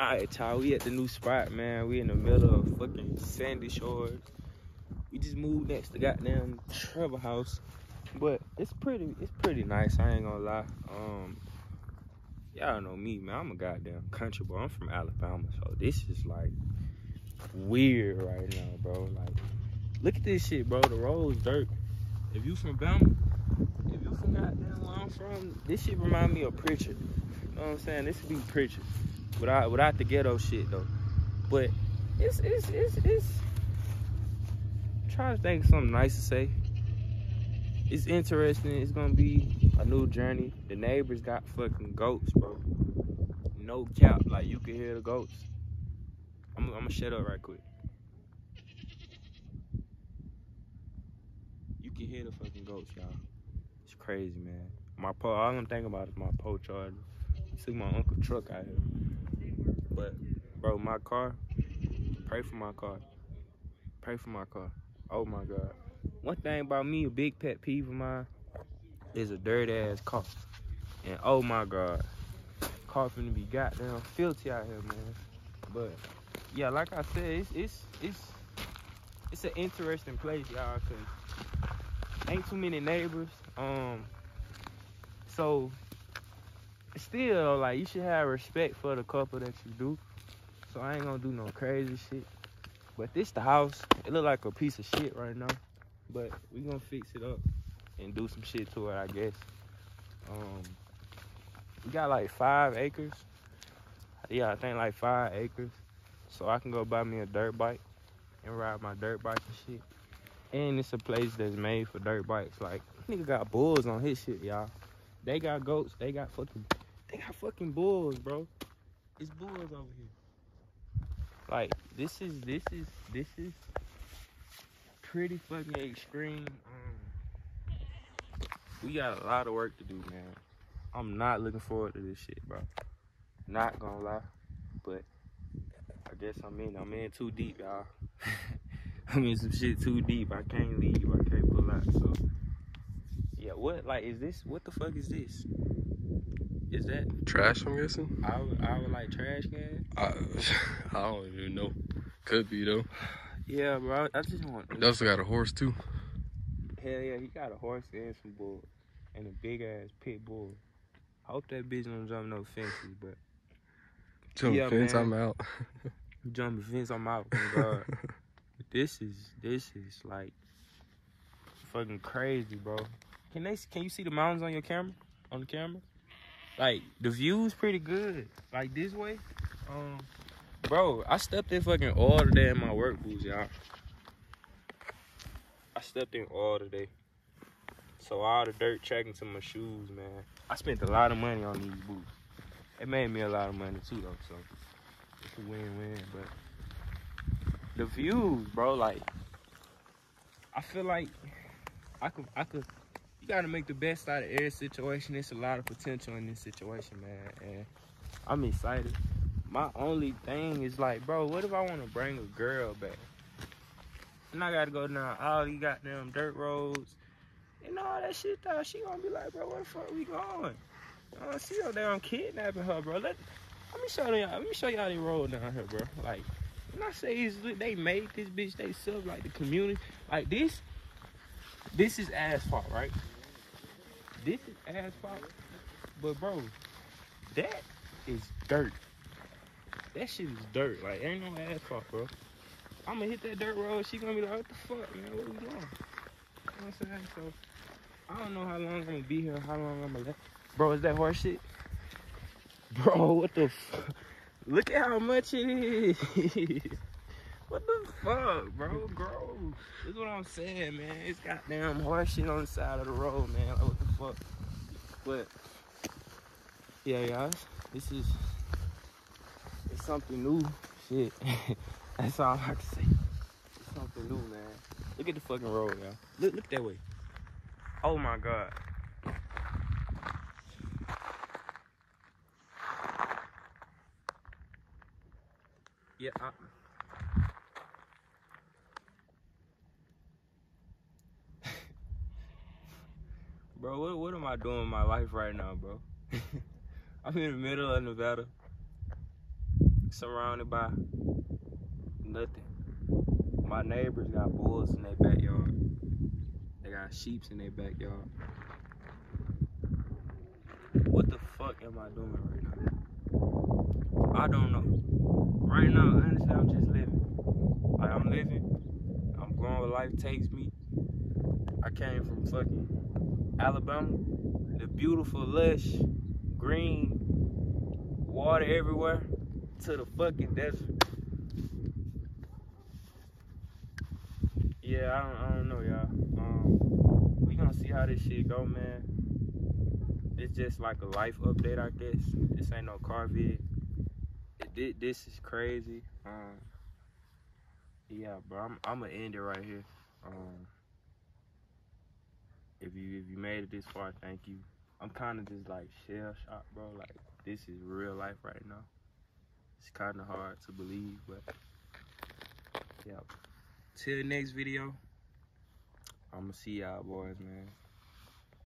Alright, y'all, we at the new spot, man. We in the middle of fucking Sandy Shores. We just moved next to goddamn Trevor House. But it's pretty, it's pretty nice, I ain't gonna lie. Um, y'all know me, man. I'm a goddamn country boy. I'm from Alabama, so this is like weird right now, bro. Like, look at this shit, bro. The road's dirt. If you from Bama, if you from goddamn where I'm from, this shit remind me of Prichard. You know what I'm saying? This would be Prichard without without the ghetto shit though. But it's it's it's it's I'm trying to think of something nice to say. It's interesting. It's gonna be a new journey. The neighbors got fucking goats, bro. No cap, like you can hear the goats. I'm, I'm gonna shut up right quick. You can hear the fucking goats, y'all. It's crazy, man. My po, all I'm thinking about is my po charger. See my uncle truck out here. But, bro, my car, pray for my car. Pray for my car. Oh my God. One thing about me, a big pet peeve of mine, is a dirty ass car. And oh my God, car finna be goddamn filthy out here, man. But yeah, like I said, it's it's it's it's an interesting place, y'all, cause ain't too many neighbors. Um, so still like you should have respect for the couple that you do. So I ain't gonna do no crazy shit. But this the house. It look like a piece of shit right now. But we gonna fix it up and do some shit to it, I guess. Um, we got like five acres. Yeah, I think like five acres. So I can go buy me a dirt bike and ride my dirt bike and shit. And it's a place that's made for dirt bikes. Like, nigga got bulls on his shit, y'all. They got goats. They got fucking, they got fucking bulls, bro. It's bulls over here. Like, this is, this is, this is pretty fucking extreme. Um, we got a lot of work to do, man. I'm not looking forward to this shit, bro. Not gonna lie, but I guess I'm in. I'm in too deep, y'all. I'm in some shit too deep. I can't leave. I can't pull out. So, yeah. What? Like, is this? What the fuck is this? Is that Trash, I'm guessing. I I would like trash can? I, I don't even know. Could be though. Yeah, bro. I just want. They also got a horse too. Hell yeah, he got a horse and some bull, and a big ass pit bull. I hope that bitch don't jump no fences, but Jump Yeah, fence, man. I'm out. jumping fence, I'm out. God. This is this is like fucking crazy, bro. Can they can you see the mountains on your camera? On the camera? Like the view's pretty good. Like this way. Um bro, I stepped in fucking oil today in my work boots, y'all. I stepped in oil today. So all the dirt tracking to my shoes, man. I spent a lot of money on these boots. It made me a lot of money too though, so it's a win-win, but the views, bro. Like, I feel like I could, I could. You gotta make the best out of every situation. There's a lot of potential in this situation, man, and I'm excited. My only thing is like, bro, what if I want to bring a girl back? And I gotta go down all these goddamn dirt roads and all that shit. Though she gonna be like, bro, where the fuck we going? Uh, she out there, I'm kidnapping her, bro. Let, let me show y'all. Let me show y'all the road down here, bro. Like. When I say it's, they made this bitch they sub like the community like this this is asphalt right this is asphalt but bro that is dirt. That shit is dirt. Like ain't no asphalt bro. I'm gonna hit that dirt road. She gonna be like what the fuck man? What we doing? You know what I'm saying? So I don't know how long I'm gonna be here how long I'm gonna let. Bro is that horse shit? Bro what the fuck Look at how much it is. what the fuck, bro? Gross. That's what I'm saying, man. It's goddamn horse shit on the side of the road, man. Like, what the fuck? But, yeah, y'all. This is it's something new. Shit. That's all I can say. It's something new, man. Look at the fucking road, y'all. Look, look that way. Oh my god. Yeah. I... bro, what what am I doing in my life right now, bro? I'm in the middle of Nevada. surrounded by nothing. My neighbors got bulls in their backyard. They got sheeps in their backyard. What the fuck am I doing right now? I don't know. Right now, honestly, I'm just living. Like I'm living. I'm going where life takes me. I came from fucking Alabama, the beautiful, lush, green, water everywhere, to the fucking desert. Yeah, I don't, I don't know, y'all. Um, we gonna see how this shit go, man. It's just like a life update, I guess. This ain't no car vid. It, this is crazy. Um, yeah, bro, I'm, I'm gonna end it right here. Um, if you if you made it this far, thank you. I'm kind of just like shell shocked, bro. Like this is real life right now. It's kind of hard to believe, but yeah. Till next video, I'ma see y'all boys, man.